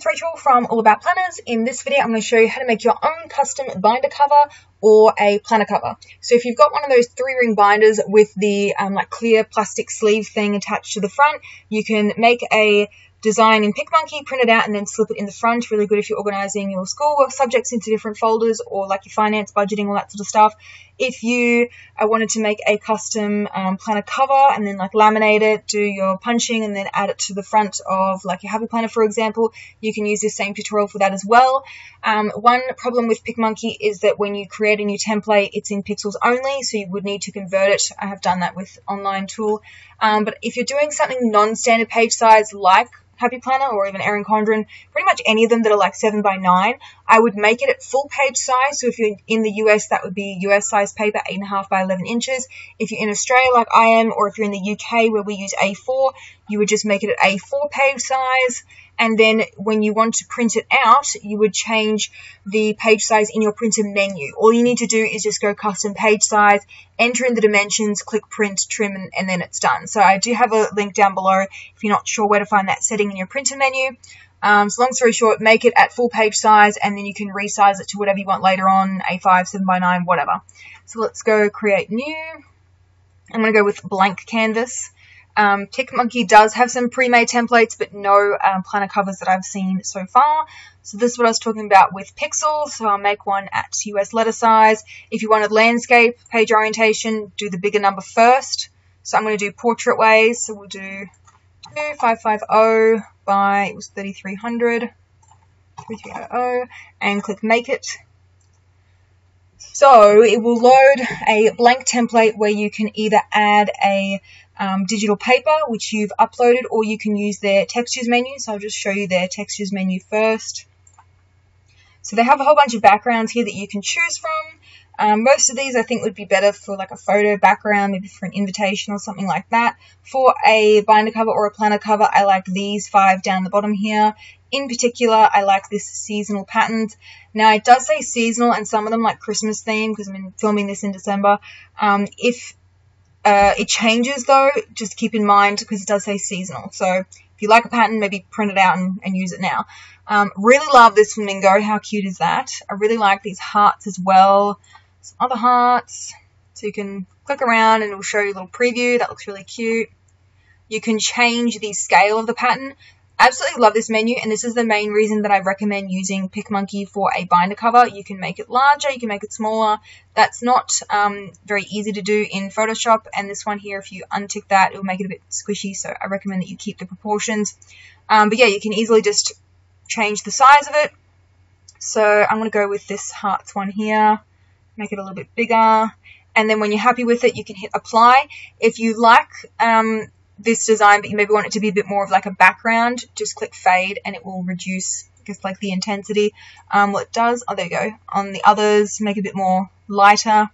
it's Rachel from All About Planners. In this video, I'm going to show you how to make your own custom binder cover or a planner cover. So if you've got one of those three ring binders with the um, like clear plastic sleeve thing attached to the front, you can make a design in PicMonkey, print it out, and then slip it in the front. Really good if you're organizing your schoolwork subjects into different folders or like your finance, budgeting, all that sort of stuff. If you uh, wanted to make a custom um, planner cover and then like laminate it, do your punching, and then add it to the front of like your Happy Planner, for example, you can use this same tutorial for that as well. Um, one problem with PicMonkey is that when you create a new template, it's in pixels only, so you would need to convert it. I have done that with online tool. Um, but if you're doing something non-standard page size like Happy Planner or even Erin Condren, pretty much any of them that are like 7 by 9 I would make it at full page size. So if you're in the US, that would be US size paper, 8.5 by 11 inches. If you're in Australia like I am, or if you're in the UK where we use A4, you would just make it at A4 page size and then when you want to print it out, you would change the page size in your printer menu. All you need to do is just go custom page size, enter in the dimensions, click print, trim, and, and then it's done. So I do have a link down below if you're not sure where to find that setting in your printer menu. Um, so long story short, make it at full page size and then you can resize it to whatever you want later on, A5, 7 by 9 whatever. So let's go create new. I'm going to go with blank canvas. Um, PicMonkey does have some pre-made templates, but no um, planner covers that I've seen so far. So this is what I was talking about with pixels. So I'll make one at US letter size. If you wanted landscape, page orientation, do the bigger number first. So I'm going to do portrait ways. So we'll do 2550 by, it was 3300, 3300, and click make it. So it will load a blank template where you can either add a um, digital paper, which you've uploaded, or you can use their textures menu. So I'll just show you their textures menu first. So they have a whole bunch of backgrounds here that you can choose from. Um, most of these I think would be better for like a photo background, maybe for an invitation or something like that. For a binder cover or a planner cover, I like these five down the bottom here. In particular, I like this seasonal patterns. Now it does say seasonal and some of them like Christmas theme because I'm filming this in December. Um, if uh, it changes though, just keep in mind because it does say seasonal. So if you like a pattern, maybe print it out and, and use it now. Um, really love this flamingo. How cute is that? I really like these hearts as well. Some other hearts. So you can click around and it will show you a little preview. That looks really cute. You can change the scale of the pattern absolutely love this menu and this is the main reason that I recommend using PicMonkey for a binder cover. You can make it larger, you can make it smaller. That's not um, very easy to do in Photoshop and this one here, if you untick that, it will make it a bit squishy so I recommend that you keep the proportions. Um, but yeah, you can easily just change the size of it. So I'm going to go with this hearts one here, make it a little bit bigger. And then when you're happy with it, you can hit apply. If you like um, this design, but you maybe want it to be a bit more of like a background, just click fade and it will reduce, I guess, like the intensity. Um, what it does, oh, there you go. On the others, make a bit more lighter.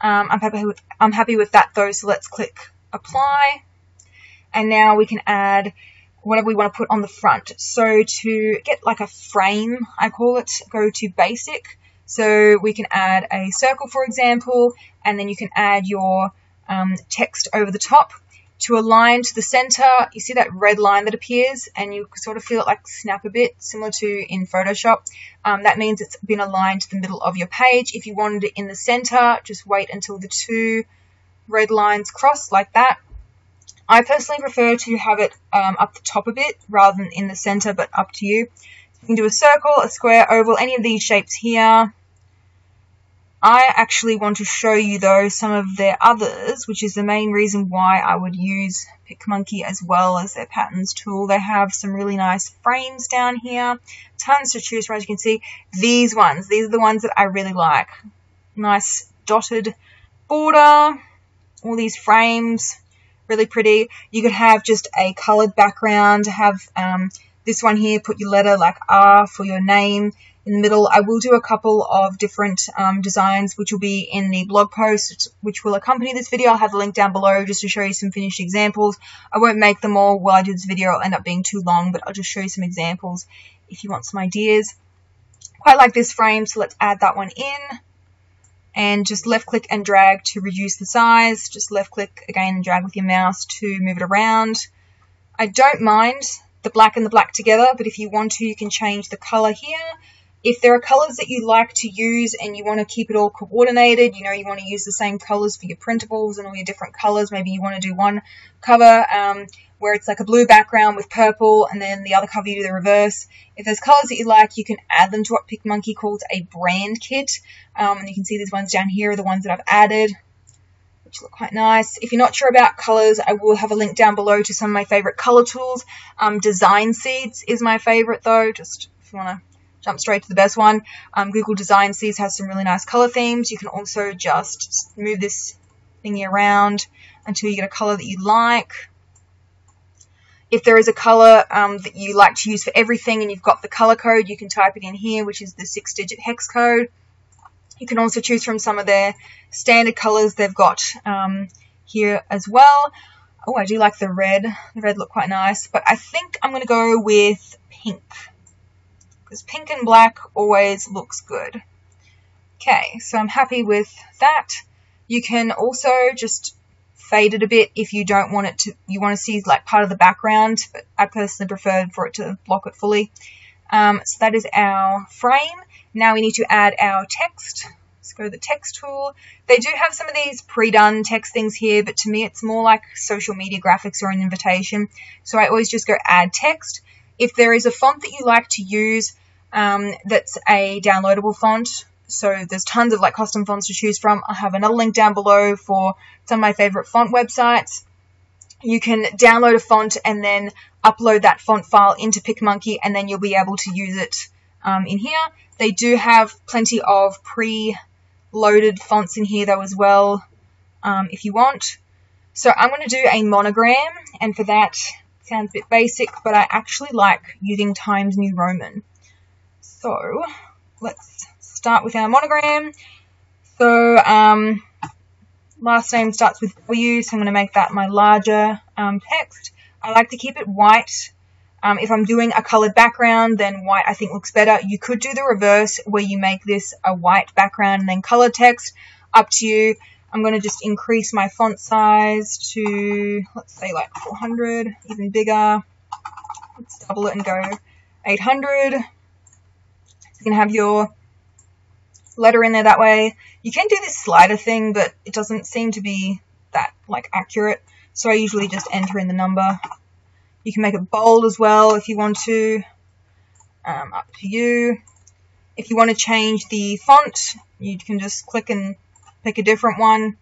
Um, I'm happy with, I'm happy with that though, so let's click apply. And now we can add whatever we want to put on the front. So to get like a frame, I call it, go to basic. So we can add a circle, for example, and then you can add your um, text over the top to align to the center, you see that red line that appears and you sort of feel it like snap a bit, similar to in Photoshop. Um, that means it's been aligned to the middle of your page. If you wanted it in the center, just wait until the two red lines cross like that. I personally prefer to have it um, up the top a bit rather than in the center, but up to you. You can do a circle, a square, oval, any of these shapes here. I actually want to show you though some of their others, which is the main reason why I would use PicMonkey as well as their patterns tool. They have some really nice frames down here, tons to choose from as you can see. These ones, these are the ones that I really like. Nice dotted border, all these frames, really pretty. You could have just a colored background, have um, this one here, put your letter like R for your name in the middle. I will do a couple of different um, designs which will be in the blog post which will accompany this video. I'll have the link down below just to show you some finished examples. I won't make them all while I do this video. It'll end up being too long, but I'll just show you some examples if you want some ideas. Quite like this frame, so let's add that one in. And just left click and drag to reduce the size. Just left click again and drag with your mouse to move it around. I don't mind the black and the black together, but if you want to, you can change the color here. If there are colors that you like to use and you want to keep it all coordinated, you know, you want to use the same colors for your printables and all your different colors, maybe you want to do one cover um, where it's like a blue background with purple and then the other cover you do the reverse. If there's colors that you like, you can add them to what PicMonkey calls a brand kit. Um, and you can see these ones down here are the ones that I've added which look quite nice. If you're not sure about colors, I will have a link down below to some of my favorite color tools. Um, Design Seeds is my favorite though, just if you want to jump straight to the best one. Um, Google Design Seeds has some really nice color themes. You can also just move this thingy around until you get a color that you like. If there is a color um, that you like to use for everything and you've got the color code, you can type it in here, which is the six digit hex code. You can also choose from some of their standard colors they've got um, here as well. Oh, I do like the red. The red look quite nice, but I think I'm going to go with pink because pink and black always looks good. Okay, so I'm happy with that. You can also just fade it a bit if you don't want it to, you want to see like part of the background, but I personally prefer for it to block it fully. Um, so that is our frame. Now we need to add our text. Let's go to the text tool. They do have some of these pre-done text things here, but to me it's more like social media graphics or an invitation. So I always just go add text. If there is a font that you like to use um, that's a downloadable font, so there's tons of like custom fonts to choose from. I have another link down below for some of my favorite font websites. You can download a font and then upload that font file into PicMonkey and then you'll be able to use it um, in here. They do have plenty of pre-loaded fonts in here though as well um, if you want. So I'm going to do a monogram and for that sounds a bit basic but I actually like using Times New Roman. So let's start with our monogram. So um, last name starts with W so I'm going to make that my larger um, text. I like to keep it white um, if I'm doing a colored background, then white I think looks better. You could do the reverse where you make this a white background and then color text. Up to you. I'm going to just increase my font size to, let's say like 400, even bigger. Let's double it and go 800. So you can have your letter in there that way. You can do this slider thing, but it doesn't seem to be that like accurate. So I usually just enter in the number you can make it bold as well if you want to. Um, up to you. If you want to change the font, you can just click and pick a different one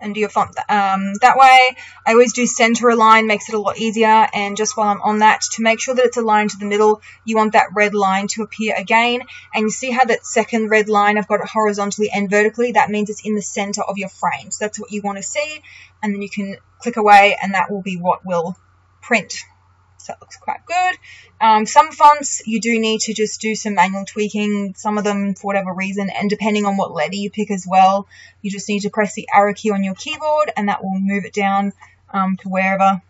and do your font um, that way. I always do center align, makes it a lot easier. And just while I'm on that, to make sure that it's aligned to the middle, you want that red line to appear again. And you see how that second red line, I've got it horizontally and vertically. That means it's in the center of your frame. So that's what you want to see. And then you can click away and that will be what will print. So it looks quite good. Um, some fonts you do need to just do some manual tweaking, some of them for whatever reason, and depending on what letter you pick as well, you just need to press the arrow key on your keyboard and that will move it down um, to wherever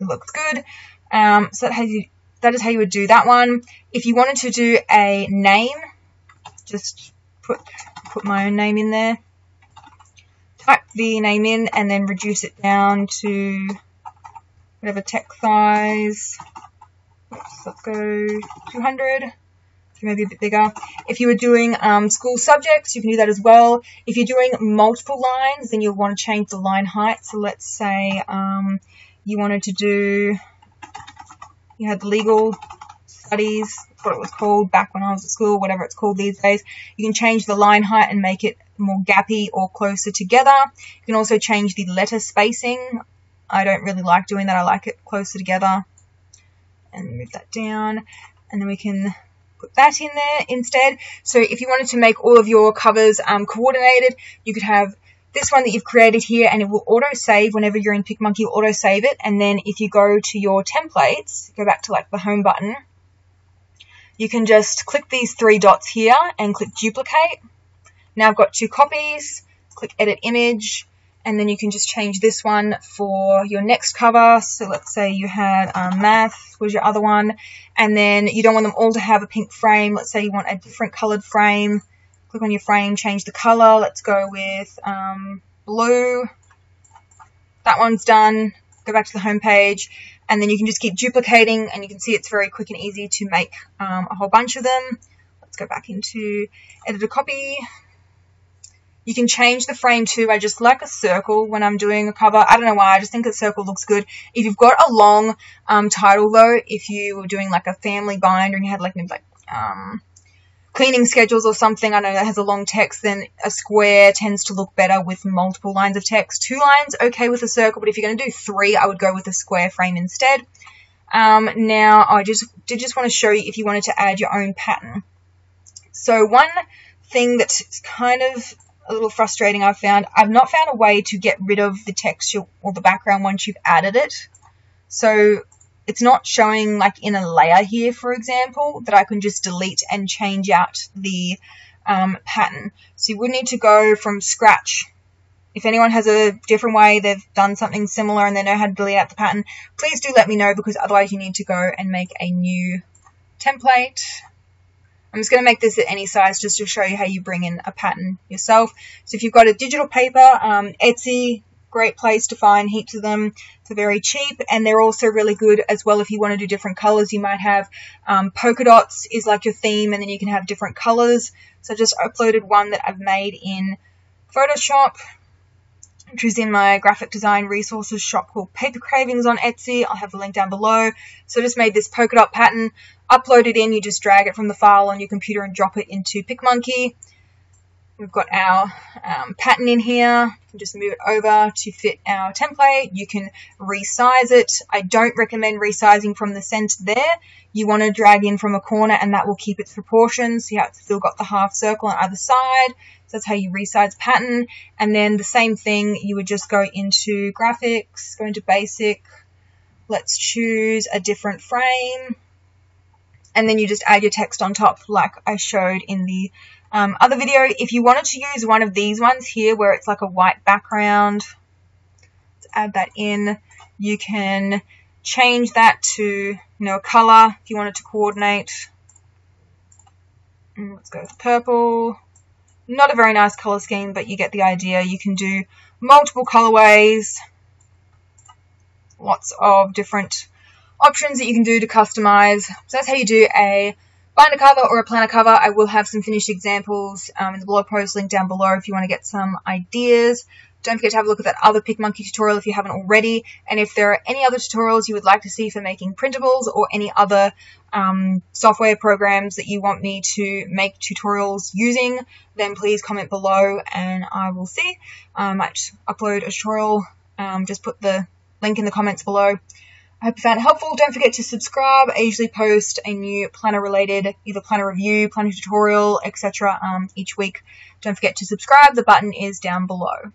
it looks good. Um, so that, you, that is how you would do that one. If you wanted to do a name, just put, put my own name in there. Type the name in and then reduce it down to whatever text size. Oops, let's go 200 maybe a bit bigger. If you were doing um, school subjects, you can do that as well. If you're doing multiple lines, then you'll want to change the line height. So let's say um, you wanted to do, you had legal studies, what it was called back when I was at school, whatever it's called these days. You can change the line height and make it more gappy or closer together. You can also change the letter spacing I don't really like doing that. I like it closer together. And move that down. And then we can put that in there instead. So if you wanted to make all of your covers um, coordinated, you could have this one that you've created here and it will auto save whenever you're in PicMonkey, auto save it. And then if you go to your templates, go back to like the home button, you can just click these three dots here and click duplicate. Now I've got two copies, click edit image, and then you can just change this one for your next cover. So let's say you had um, math was your other one, and then you don't want them all to have a pink frame. Let's say you want a different colored frame. Click on your frame, change the color. Let's go with um, blue. That one's done. Go back to the home page, and then you can just keep duplicating and you can see it's very quick and easy to make um, a whole bunch of them. Let's go back into edit a copy. You can change the frame too. I just like a circle when I'm doing a cover. I don't know why. I just think a circle looks good. If you've got a long um, title though, if you were doing like a family binder and you had like like um, cleaning schedules or something, I know that has a long text, then a square tends to look better with multiple lines of text. Two lines, okay with a circle, but if you're going to do three, I would go with a square frame instead. Um, now, I just did just want to show you if you wanted to add your own pattern. So one thing that's kind of a little frustrating I've found, I've not found a way to get rid of the texture or the background once you've added it. So it's not showing like in a layer here, for example, that I can just delete and change out the um, pattern. So you would need to go from scratch. If anyone has a different way, they've done something similar and they know how to delete out the pattern, please do let me know because otherwise you need to go and make a new template. I'm just going to make this at any size just to show you how you bring in a pattern yourself. So if you've got a digital paper, um, Etsy, great place to find heaps of them. They're very cheap and they're also really good as well if you want to do different colors. You might have um, polka dots is like your theme and then you can have different colors. So I just uploaded one that I've made in Photoshop which is in my graphic design resources shop called Paper Cravings on Etsy. I'll have the link down below. So I just made this polka dot pattern, upload it in, you just drag it from the file on your computer and drop it into PicMonkey. We've got our um, pattern in here. just move it over to fit our template. You can resize it. I don't recommend resizing from the center there. You want to drag in from a corner and that will keep its proportions. See how it's still got the half circle on either side. So that's how you resize pattern. And then the same thing, you would just go into graphics, go into basic. Let's choose a different frame. And then you just add your text on top like I showed in the um, other video, if you wanted to use one of these ones here where it's like a white background, let's add that in. You can change that to, you know, a color if you wanted to coordinate. Mm, let's go with purple. Not a very nice color scheme, but you get the idea. You can do multiple colorways, lots of different options that you can do to customize. So that's how you do a binder cover or a planner cover. I will have some finished examples um, in the blog post link down below if you want to get some ideas. Don't forget to have a look at that other PicMonkey tutorial if you haven't already. And if there are any other tutorials you would like to see for making printables or any other um, software programs that you want me to make tutorials using, then please comment below and I will see. I might upload a tutorial. Um, just put the link in the comments below. I hope you found it helpful. Don't forget to subscribe. I usually post a new planner related, either planner review, planner tutorial, etc. Um, each week. Don't forget to subscribe. The button is down below.